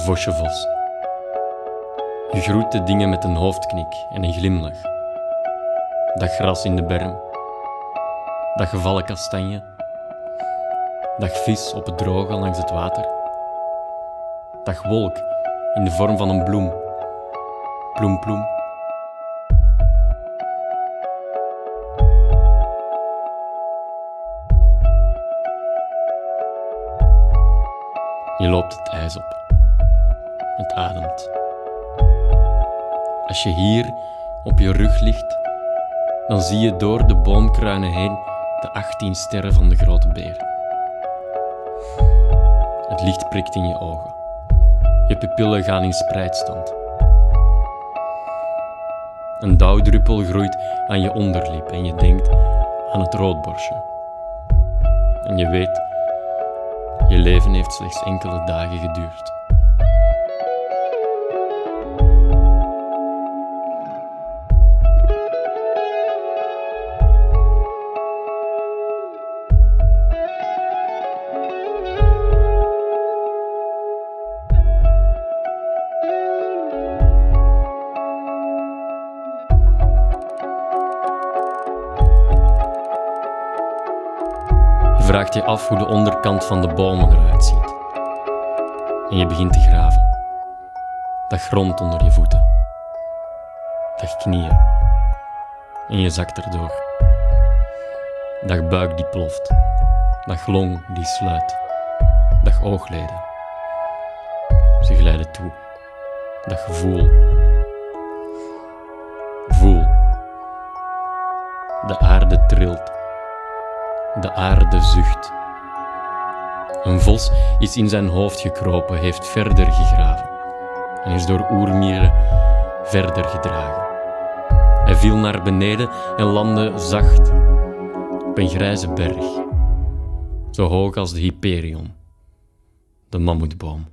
Vosje Vos. Je groet de dingen met een hoofdknik en een glimlach. Dat gras in de berm. Dat gevallen kastanje. Dat vis op het droge langs het water. Dat wolk in de vorm van een bloem. Ploem ploem. Je loopt het ijs op. Het ademt. Als je hier op je rug ligt, dan zie je door de boomkruinen heen de 18 sterren van de grote beer. Het licht prikt in je ogen. Je pupillen gaan in spreidstand. Een dauwdruppel groeit aan je onderlip en je denkt aan het roodborstje. En je weet, je leven heeft slechts enkele dagen geduurd. Vraagt je af hoe de onderkant van de bomen eruit ziet. En je begint te graven. Dat grond onder je voeten. Dat knieën. En je zakt erdoor. Dat buik die ploft. Dat long die sluit. Dat oogleden. Ze glijden toe. Dat gevoel. Voel. De aarde trilt. De aarde zucht. Een vos is in zijn hoofd gekropen, heeft verder gegraven en is door oermieren verder gedragen. Hij viel naar beneden en landde zacht op een grijze berg, zo hoog als de Hyperion, de mammoetboom.